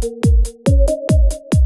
you